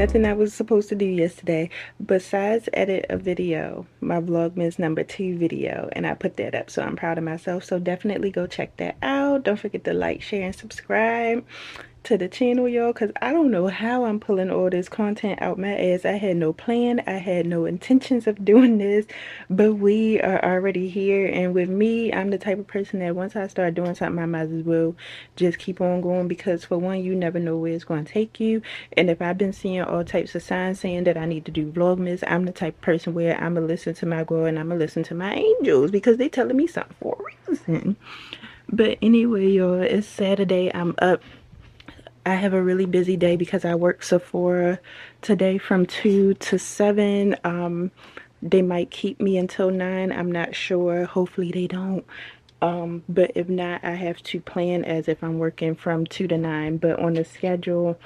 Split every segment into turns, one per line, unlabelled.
nothing I was supposed to do yesterday besides edit a video, my Vlogmas number two video, and I put that up. So I'm proud of myself. So definitely go check that out. Don't forget to like, share, and subscribe to the channel y'all because i don't know how i'm pulling all this content out my ass. I had no plan. I had no intentions of doing this but we are already here. And with me i'm the type of person that once i start doing something i might as well just keep on going because for one you never know where it's going to take you. And if i've been seeing all types of signs saying that i need to do vlogmas i'm the type of person where i'm gonna listen to my girl and i'm gonna listen to my angels because they telling me something for a reason. But anyway y'all it's saturday. I'm up I have a really busy day because I work Sephora today from 2 to 7. Um, they might keep me until 9. I'm not sure. Hopefully they don't. Um, but if not, I have to plan as if I'm working from 2 to 9. But on the schedule,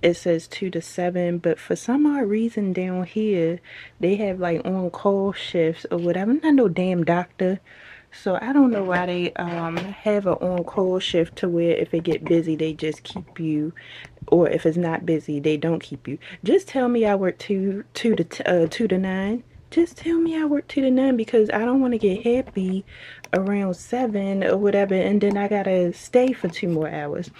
it says 2 to 7. But for some odd reason down here, they have like on-call shifts or whatever. I'm not no damn doctor. So I don't know why they um, have an on-call shift to where if it get busy, they just keep you. Or if it's not busy, they don't keep you. Just tell me I work 2, two to, uh, 2 to 9. Just tell me I work 2 to 9 because I don't want to get happy around 7 or whatever. And then I got to stay for two more hours.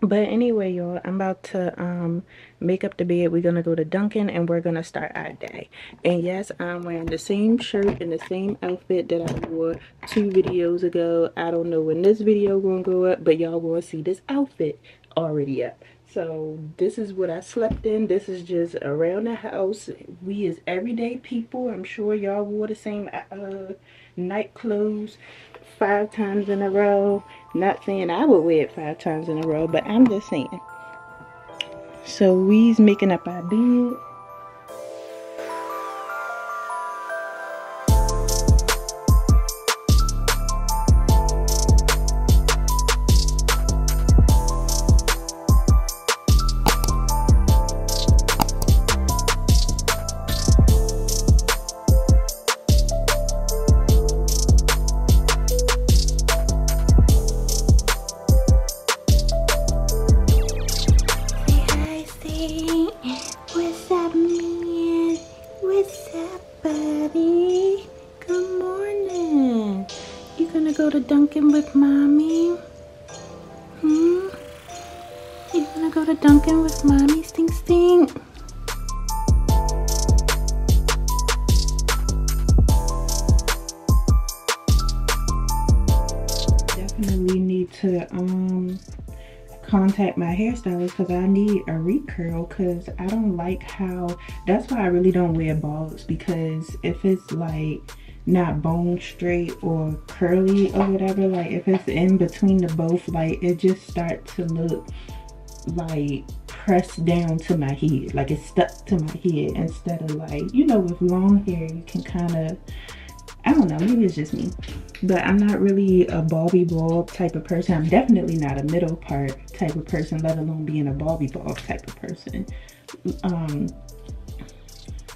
But anyway, y'all, I'm about to um, make up the bed. We're to go to Dunkin' and we're to start our day. And yes, I'm wearing the same shirt and the same outfit that I wore two videos ago. I don't know when this video to go up, but y'all to see this outfit already up. So this is what I slept in. This is just around the house. We is everyday people. I'm sure y'all wore the same uh, night clothes five times in a row. Not saying I would wear it five times in a row, but I'm just saying. So we's making up our bed. Because I need a recurl because I don't like how that's why I really don't wear balls because if it's like not bone straight or curly or whatever like if it's in between the both like it just starts to look like pressed down to my head like it's stuck to my head instead of like you know with long hair you can kind of I don't know, maybe it's just me. But I'm not really a Bobby Bob type of person. I'm definitely not a middle part type of person, let alone being a Bobby Bob type of person. Um,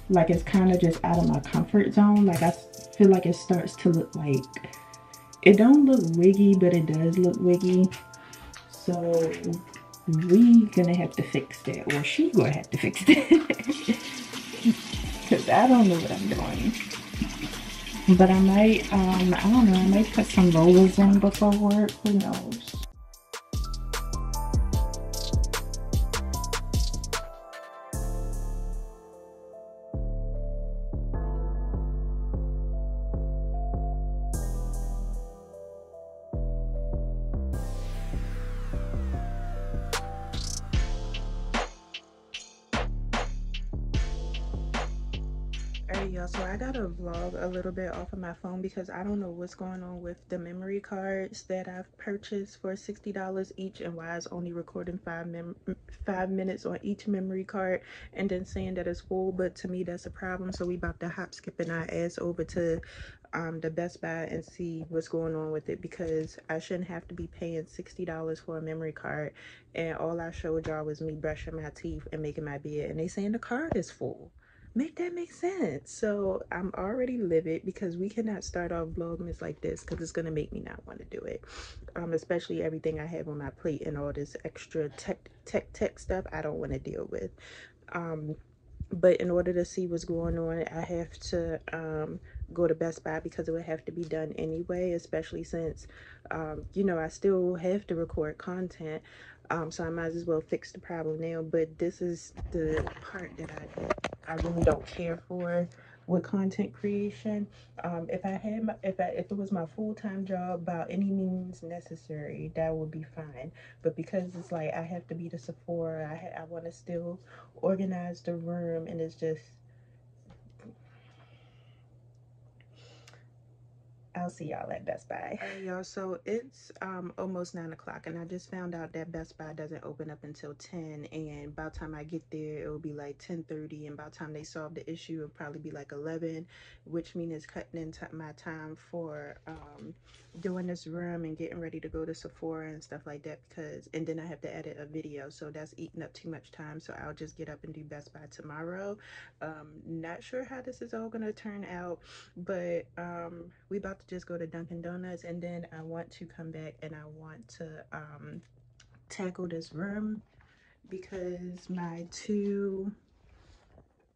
like it's kind of just out of my comfort zone. Like I feel like it starts to look like, it don't look wiggy, but it does look wiggy. So we gonna have to fix that, or she gonna have to fix that. Cause I don't know what I'm doing. But I might, um, I don't know, I might put some rollers in before work, who knows. Y'all. So i gotta vlog a little bit off of my phone because i don't know what's going on with the memory cards that i've purchased for 60 dollars each and why it's only recording five mem five minutes on each memory card and then saying that it's full. But to me that's a problem. So we about to hop skipping our ass over to um, the Best Buy and see what's going on with it because I shouldn't have to be paying $60 for a memory card. And all I showed y'all was me brushing my teeth and making my bed. And they saying the card is full make that make sense so i'm already livid because we cannot start off vlogmas like this because it's going to make me not want to do it um especially everything i have on my plate and all this extra tech tech tech stuff i don't want to deal with Um, but in order to see what's going on, I have to um, go to Best Buy because it would have to be done anyway, especially since, um, you know, I still have to record content. Um, so I might as well fix the problem now. But this is the part that I, I really don't care for with content creation. Um, if I had my, if I, if it was my full-time job by any means necessary, that would be fine. But because it's like I have to be the Sephora, I, I want to still organize the room and it's just I'll see y'all at Best Buy. Hey y'all, so it's um, almost 9 o'clock and I just found out that Best Buy doesn't open up until 10 and by the time I get there, it will be like 10.30 and by the time they solve the issue, it'll probably be like 11, which means it's cutting into my time for um, doing this room and getting ready to go to Sephora and stuff like that because, and then I have to edit a video, so that's eating up too much time, so I'll just get up and do Best Buy tomorrow. Um, not sure how this is all going to turn out, but um, we about to just go to Dunkin' Donuts and then I want to come back and I want to um, tackle this room because my two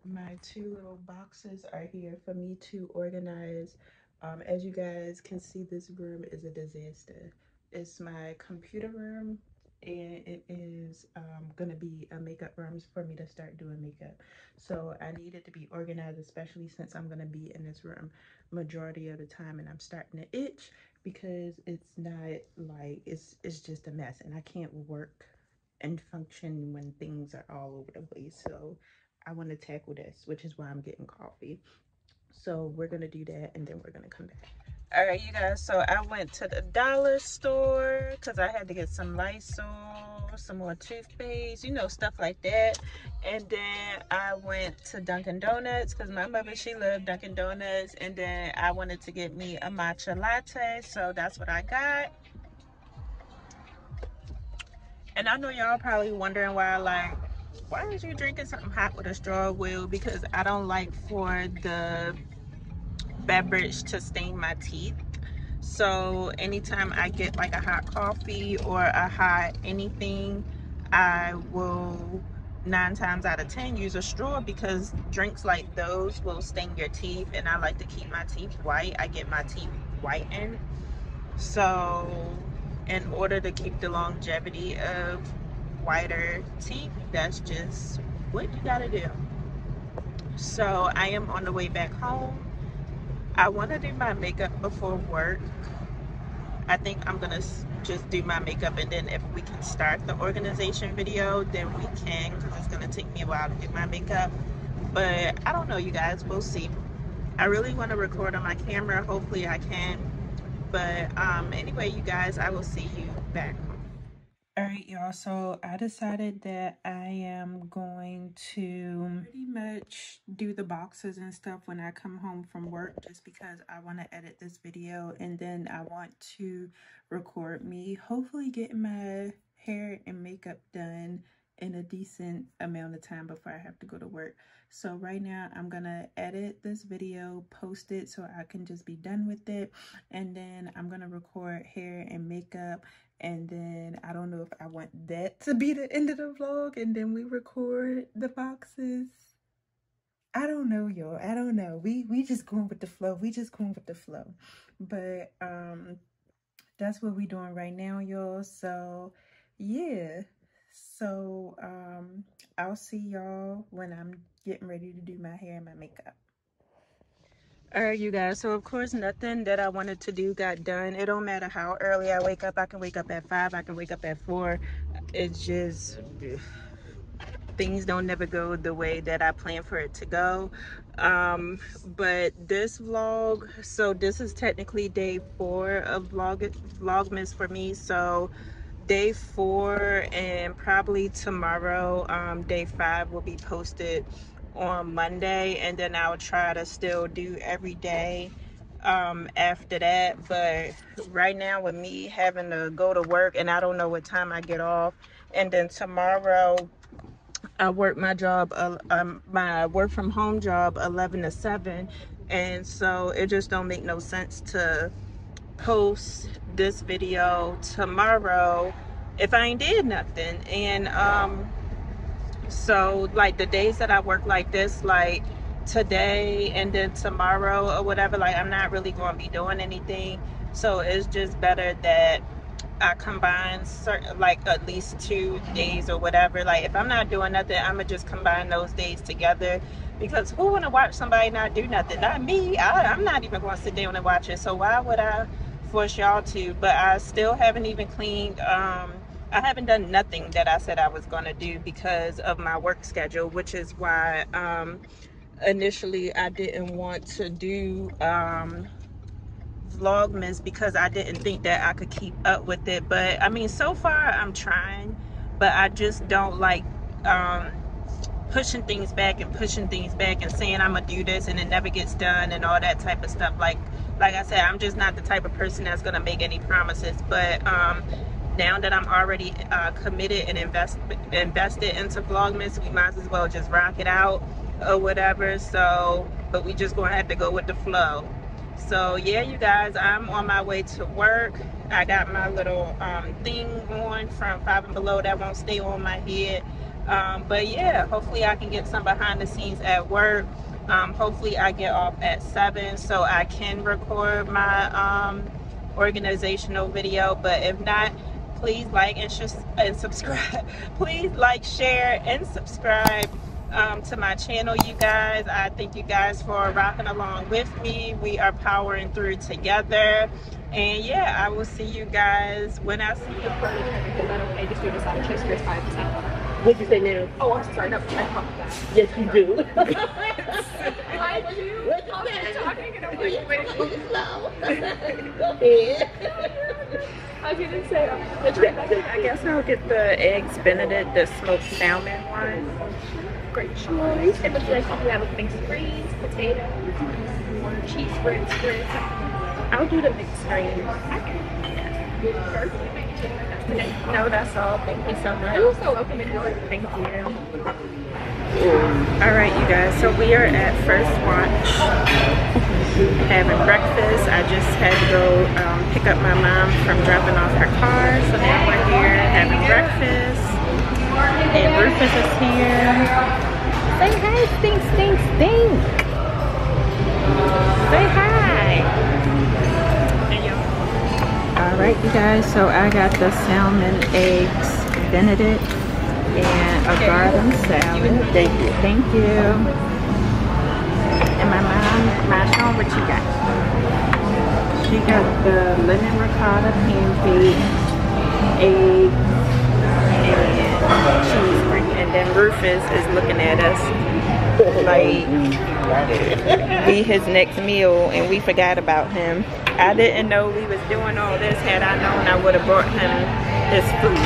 my two little boxes are here for me to organize. Um, as you guys can see, this room is a disaster. It's my computer room and it is um, gonna be a makeup room for me to start doing makeup. So I need it to be organized, especially since I'm gonna be in this room majority of the time and I'm starting to itch because it's not like, it's, it's just a mess and I can't work and function when things are all over the place. So I want to tackle this, which is why I'm getting coffee. So we're gonna do that and then we're gonna come back all right you guys so i went to the dollar store because i had to get some lysol some more toothpaste you know stuff like that. And then i went to dunkin donuts because my mother she loved dunkin donuts. And then i wanted to get me a matcha latte so that's what i got. And i know y'all probably wondering why like why are you drinking something hot with a straw wheel? Because i don't like for the beverage to stain my teeth. So anytime I get like a hot coffee or a hot anything I will nine times out of ten use a straw because drinks like those will stain your teeth and I like to keep my teeth white. I get my teeth whitened. So in order to keep the longevity of whiter teeth that's just what you gotta do. So I am on the way back home I want to do my makeup before work. I think I'm gonna just do my makeup and then if we can start the organization video, then we can because it's gonna take me a while to do my makeup. But I don't know, you guys, we'll see. I really want to record on my camera. Hopefully I can. But um, anyway, you guys, I will see you back all right, y'all. So I decided that I am going to pretty much do the boxes and stuff when I come home from work just because I want to edit this video and then I want to record me hopefully getting my hair and makeup done in a decent amount of time before I have to go to work. So right now I'm gonna edit this video, post it so I can just be done with it. And then I'm gonna record hair and makeup. And then I don't know if I want that to be the end of the vlog and then we record the boxes. I don't know, y'all. I don't know. We we just going with the flow. We just going with the flow. But um that's what we doing right now, y'all. So yeah so um, I'll see y'all when I'm getting ready to do my hair and my makeup. All right, you guys. So, of course, nothing that I wanted to do got done. It don't matter how early I wake up. I can wake up at 5. I can wake up at 4. It's just... Things don't never go the way that I plan for it to go. Um, but this vlog... So, this is technically day 4 of vlog Vlogmas for me. So, day four and probably tomorrow um, day five will be posted on monday and then i'll try to still do every day um, after that but right now with me having to go to work and i don't know what time i get off and then tomorrow i work my job uh, um, my work from home job 11 to 7 and so it just don't make no sense to post this video tomorrow if I ain't did nothing. And um, so like the days that i work like this like today and then tomorrow or whatever like i'm not really going to be doing anything so it's just better that I combine certain like at least two days or whatever. Like if I'm not doing nothing, I'ma just combine those days together because who wanna watch somebody not do nothing? Not me. I, I'm not even gonna sit down and watch it. So why would I force y'all to? But I still haven't even cleaned um I haven't done nothing that I said I was gonna do because of my work schedule, which is why um initially I didn't want to do um vlogmas because I didn't think that I could keep up with it. But I mean so far I'm trying but I just don't like um, pushing things back and pushing things back and saying I'm gonna do this and it never gets done and all that type of stuff. Like like I said I'm just not the type of person that's gonna make any promises. But um, now that I'm already uh, committed and invest invested into Vlogmas we might as well just rock it out or whatever. So but we just gonna have to go with the flow. So yeah you guys i'm on my way to work. I got my little um, thing on from five and below that won't stay on my head. Um, but yeah hopefully i can get some behind the scenes at work. Um, hopefully i get off at seven so i can record my um, organizational video. But if not please like and, and subscribe please like share and subscribe um, to my channel, you guys. I thank you guys for rocking along with me. We are powering through together. And yeah, I will see you guys when I see you.
What'd you say now?
Oh, I'm sorry. No, I.
Yes, you do.
I do. I'm talking and I'm like, wait.
Slow. Go ahead.
I gonna say, um,
I guess I'll get the eggs Benedict, the smoked salmon one
great choice. Would you like to have a mixed greens, potato, or cheese grits, grits?
I'll do the mixed greens. No, that's all. Thank you so much.
You're so welcome.
Thank you. All right, you guys. So we are at First Watch having breakfast. I just had to go um, pick up my mom from dropping off her car. So now we're here having breakfast. And Rufus is here. Say hi, stink, stink, stink. Say hi. All right, you guys. So I got the salmon, eggs, Benedict, and a garden salad. Thank you. Thank you. And my mom, my show what you got. She got the lemon ricotta pancake, eggs, cheese cream. And then Rufus is looking at us like we his next meal and we forgot about him. I didn't know we was doing all this. Had I known, I would have brought him his food.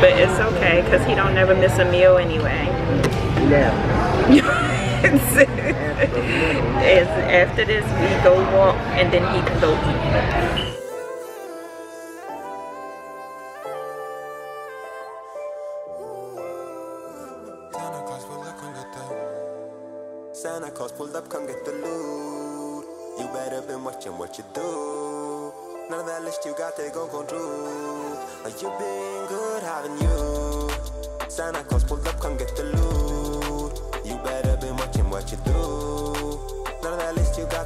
But it's okay because he don't never miss a meal anyway.
Yeah.
after this, we go walk and then he can go eat.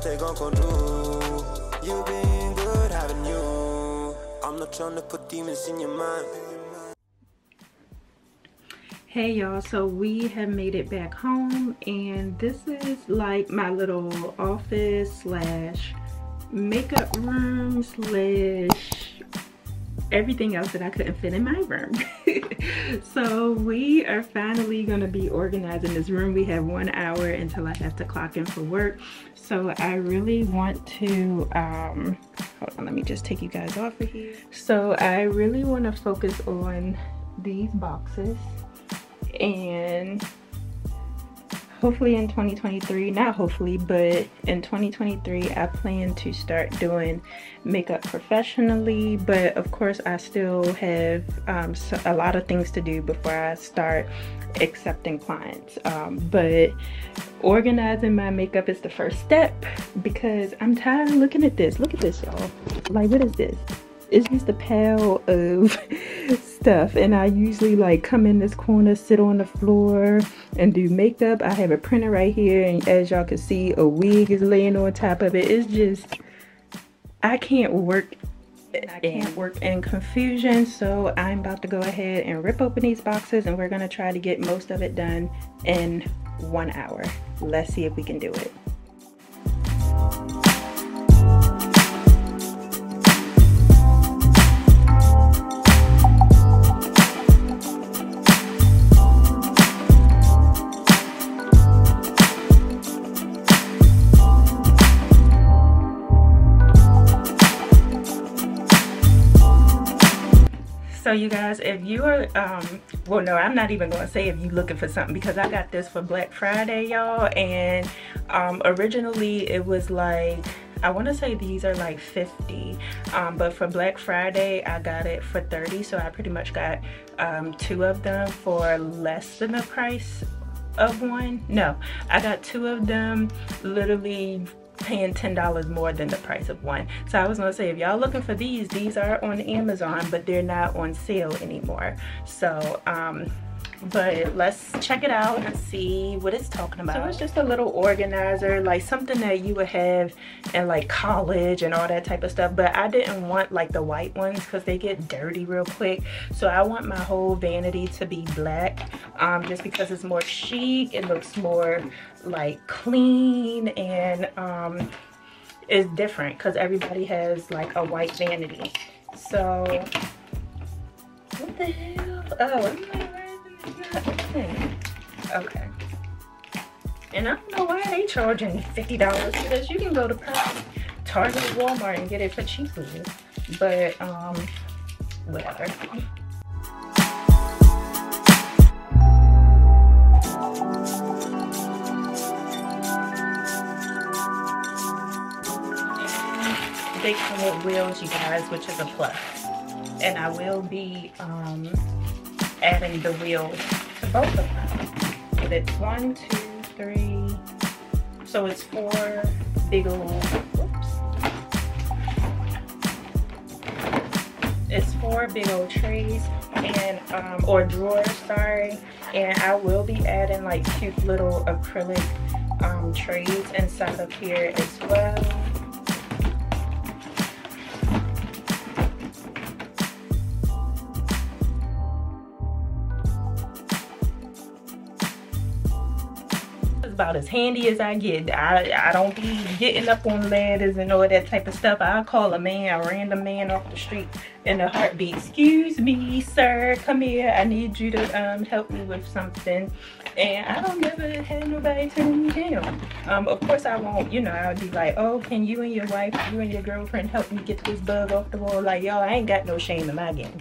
List you got, they gon' come true. You been good, you? I'm not trying to put demons in your mind
hey y'all so we have made it back home and this is like my little office slash makeup room slash everything else that I couldn't fit in my room. so we are finally gonna be organizing this room. We have one hour until I have to clock in for work. So I really want to, um, hold on, let me just take you guys off of here. So I really wanna focus on these boxes and hopefully in 2023 not hopefully but in 2023 i plan to start doing makeup professionally but of course i still have um, a lot of things to do before i start accepting clients um, but organizing my makeup is the first step because i'm tired of looking at this. Look at this y'all. Like what is this it's just a pile of stuff and I usually like come in this corner, sit on the floor and do makeup. I have a printer right here and as y'all can see a wig is laying on top of it. It's just, I can't work I can't work in confusion so I'm about to go ahead and rip open these boxes and we're gonna try to get most of it done in one hour. Let's see if we can do it. So you guys if you are um well no i'm not even gonna say if you're looking for something because i got this for black friday y'all and um originally it was like I want to say these are like 50 um, but for Black Friday I got it for 30 so I pretty much got um, two of them for less than the price of one. No I got two of them literally paying $10 more than the price of one. So I was gonna say, if y'all looking for these, these are on Amazon, but they're not on sale anymore. So, um, but let's check it out and see what it's talking about. So it's just a little organizer, like something that you would have in like college and all that type of stuff. But I didn't want like the white ones because they get dirty real quick. So I want my whole vanity to be black um, just because it's more chic. It looks more like clean and um, it's different because everybody has like a white vanity. So, what the hell? Oh, Okay. And I don't know why they charging $50 because you can go to Target Walmart and get it for cheaper. But, um, whatever. they come with wheels, you guys, which is a plus. And I will be um, adding the wheels to both of them. But it's one, two, three, so it's four big old, whoops. It's four big old trays and, um, or drawers, sorry. And I will be adding like cute little acrylic um, trays inside of here as well. About as handy as I get. I, I don't be getting up on ladders and all that type of stuff. I'll call a man, a random man off the street in a heartbeat. Excuse me, sir, come here. I need you to um, help me with something. And I don't never have nobody turn me down. Um, of course I won't, you know, I'll be like, oh, can you and your wife, you and your girlfriend help me get this bug off the wall? Like, y'all, I ain't got no shame in my game.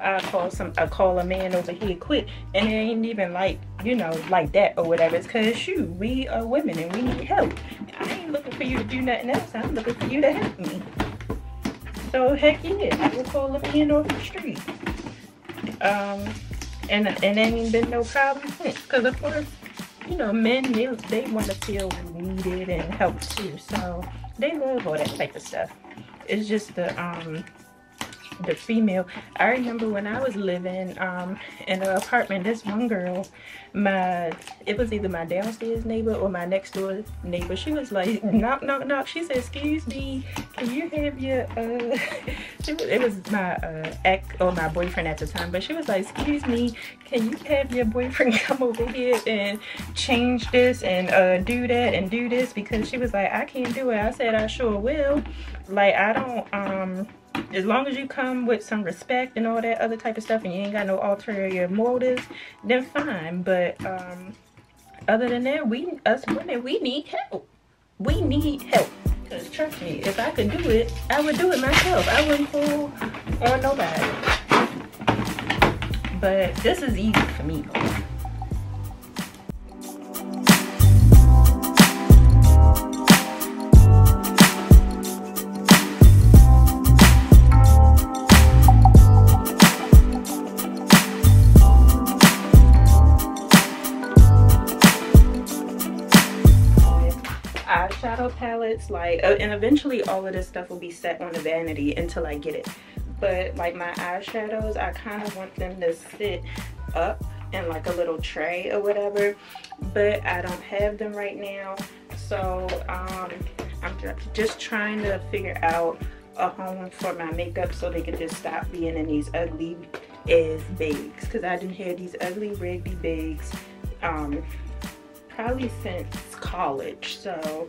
I call some, I call a man over here quick, and it ain't even like, you know, like that or whatever. It's cause shoot, we are women and we need help. I ain't looking for you to do nothing else. I'm looking for you to help me. So heck yeah, I will call a man off the street. Um, and and ain't been no problem since. Cause of course, you know, men they they want to feel needed and helped too. So they love all that type of stuff. It's just the um the female. I remember when I was living um, in an apartment, this one girl, my it was either my downstairs neighbor or my next door neighbor. She was like, knock, knock, knock. She said, excuse me, can you have your, uh, it was my uh, ex or my boyfriend at the time, but she was like, excuse me, can you have your boyfriend come over here and change this and uh, do that and do this? Because she was like, I can't do it. I said, I sure will. Like, I don't, um, as long as you come with some respect and all that other type of stuff and you ain't got no ulterior motives then fine. But um other than that we us women we need help. We need help. Because trust me if i could do it i would do it myself. I wouldn't pull on nobody. But this is easy for me though. like uh, and eventually all of this stuff will be set on the vanity until I get it. But like my eyeshadows i kind of want them to sit up in like a little tray or whatever but i don't have them right now. So um i'm just trying to figure out a home for my makeup so they can just stop being in these ugly as bags. Because i didn't have these ugly raggedy bags um probably since college. So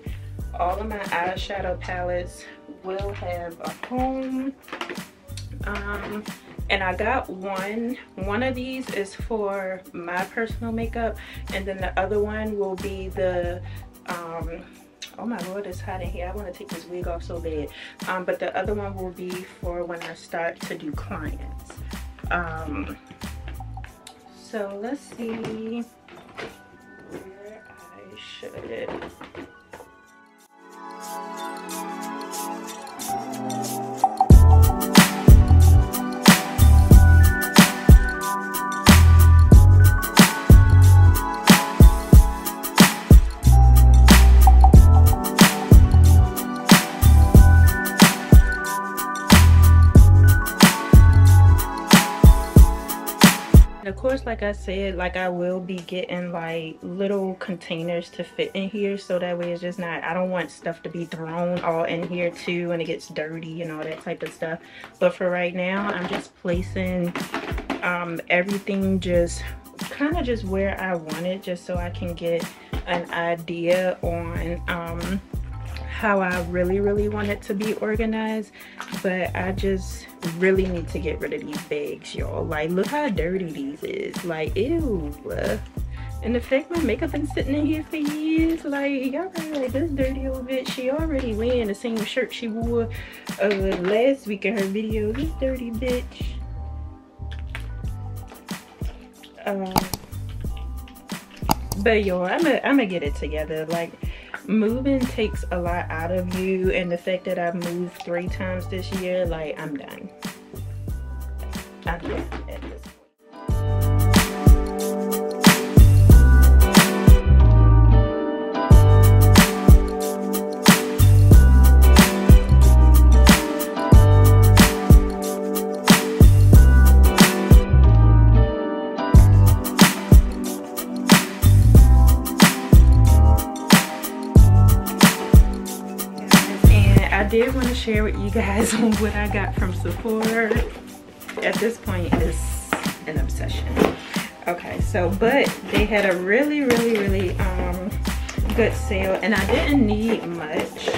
all of my eyeshadow palettes will have a home um and I got one. One of these is for my personal makeup and then the other one will be the um oh my lord it's hot in here. I want to take this wig off so bad. Um but the other one will be for when I start to do clients. Um so let's see where I should like i said like i will be getting like little containers to fit in here so that way it's just not i don't want stuff to be thrown all in here too and it gets dirty and all that type of stuff. But for right now i'm just placing um, everything just kind of just where i want it just so i can get an idea on um, how I really, really want it to be organized. But I just really need to get rid of these bags, y'all. Like, look how dirty these is. Like, ew. And the fact my makeup been sitting in here for years, like, y'all like, this dirty old bitch, she already wearing the same shirt she wore uh, last week in her video. This dirty bitch. Um, but yo, I'm gonna I'm get it together. Like, moving takes a lot out of you and the fact that I've moved three times this year, like I'm done. I'm done. Share with you guys what I got from Sephora. At this point, it's an obsession. Okay, so, but they had a really, really, really um, good sale, and I didn't need much.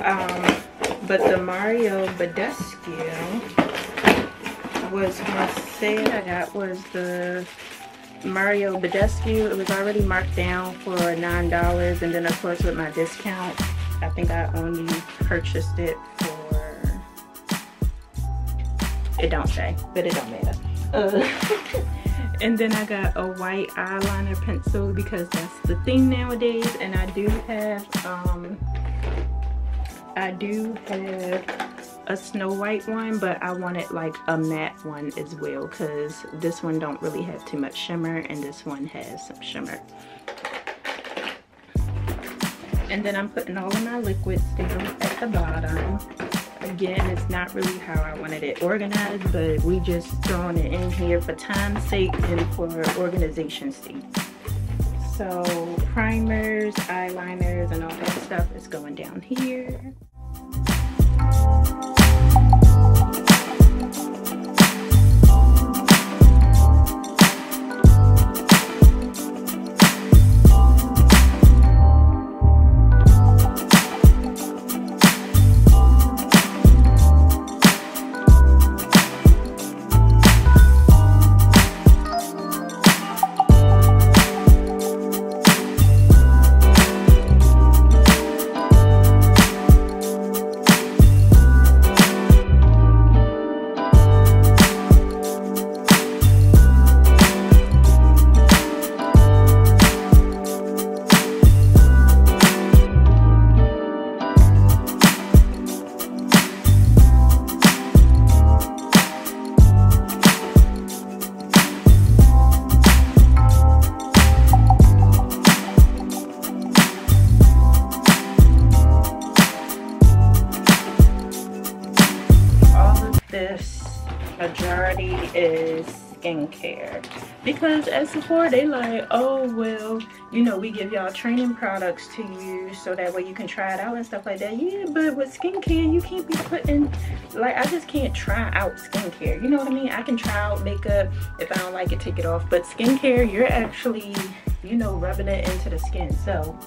Um, but the Mario Badescu was on sale. I got was the Mario Badescu. It was already marked down for $9, and then of course with my discount, I think I only purchased it for, it don't say, but it don't matter. Uh, and then I got a white eyeliner pencil because that's the thing nowadays. And I do have, um, I do have a Snow White one, but I wanted like a matte one as well because this one don't really have too much shimmer and this one has some shimmer. And then I'm putting all of my liquids down at the bottom. Again, it's not really how I wanted it organized, but we just throwing it in here for time's sake and for organization's sake. So primers, eyeliners, and all that stuff is going down here. Because at Sephora they like oh well you know we give y'all training products to use so that way you can try it out and stuff like that. Yeah but with skincare you can't be putting like I just can't try out skincare. You know what I mean? I can try out makeup if I don't like it take it off but skincare you're actually you know rubbing it into the skin. So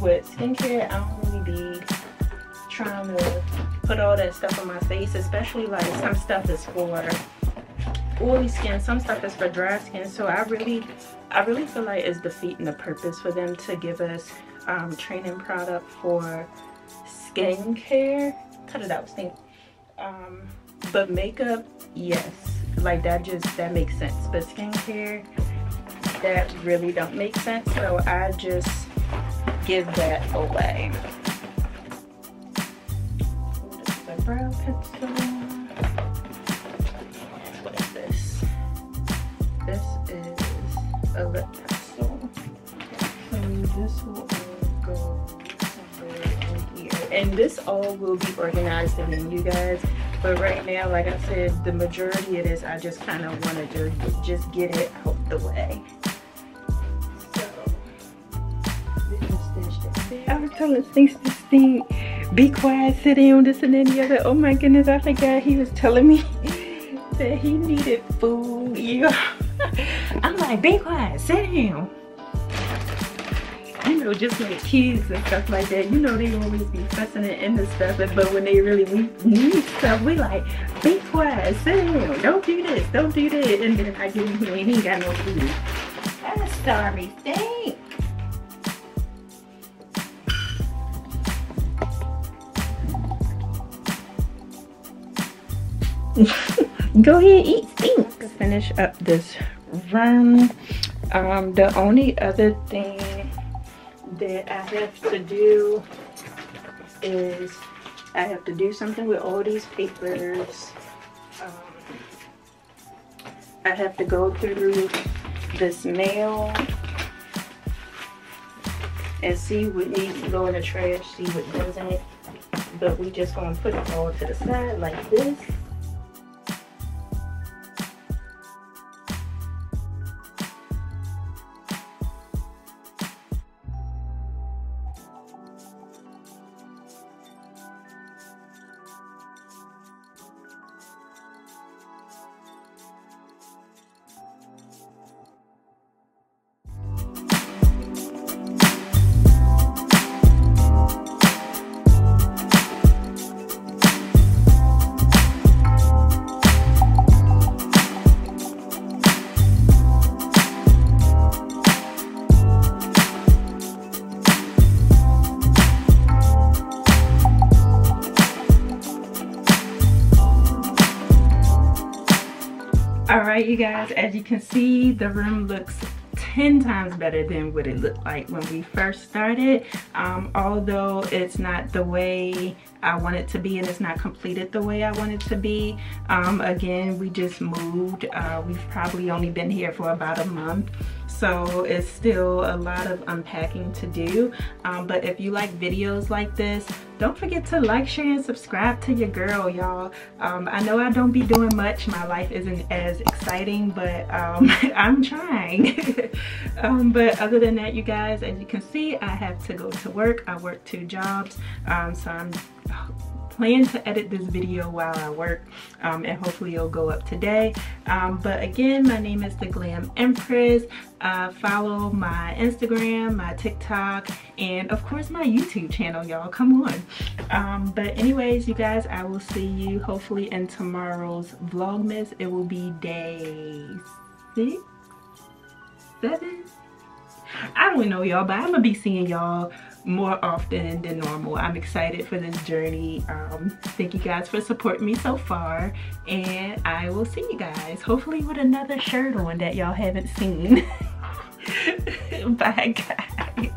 with skincare I don't really be trying to put all that stuff on my face especially like some stuff is for oily skin. Some stuff is for dry skin. So i really i really feel like it's defeating the purpose for them to give us um, training product for skincare. Cut it out stink. Um, but makeup yes. Like that just that makes sense. But skincare that really don't make sense. So i just give that away. Brow pencil a lip pencil. So this will go here. And this all will be organized again, you guys. But right now, like I said, the majority of this, I just kind of wanted to just get it out the way. I was telling things to Steve, be quiet, sit down, this and then the other. Oh my goodness, I forgot he was telling me that he needed food. Yeah. I'm like, be quiet, sit down. You know, just like kids and stuff like that, you know, they always be fussing and into stuff, but when they really need stuff, we like, be quiet, sit down, don't do this, don't do that. And then I get him here and he ain't got no food. I'm sorry, thanks. Go ahead, eat stink. Finish up this run. Um, the only other thing that I have to do is I have to do something with all these papers. Um, I have to go through this mail and see what needs to go in the trash, see what doesn't. But we just gonna put it all to the side like this. Right you guys? As you can see the room looks 10 times better than what it looked like when we first started. Um, although it's not the way I want it to be and it's not completed the way I want it to be. Um, again we just moved. Uh, we've probably only been here for about a month. So it's still a lot of unpacking to do. Um, but if you like videos like this don't forget to like share and subscribe to your girl y'all. Um, I know I don't be doing much. My life isn't as exciting but um, I'm trying. Um, but other than that you guys as you can see I have to go to work. I work two jobs. Um, so I'm plan to edit this video while I work um, and hopefully it'll go up today. Um, but again, my name is The Glam Empress. Uh, follow my Instagram, my TikTok, and of course my YouTube channel, y'all. Come on. Um, but anyways, you guys, I will see you hopefully in tomorrow's Vlogmas. It will be day six, seven. I don't know y'all, but I'm gonna be seeing y'all more often than normal. I'm excited for this journey. Um, thank you guys for supporting me so far. And I will see you guys hopefully with another shirt on that y'all haven't seen. Bye guys.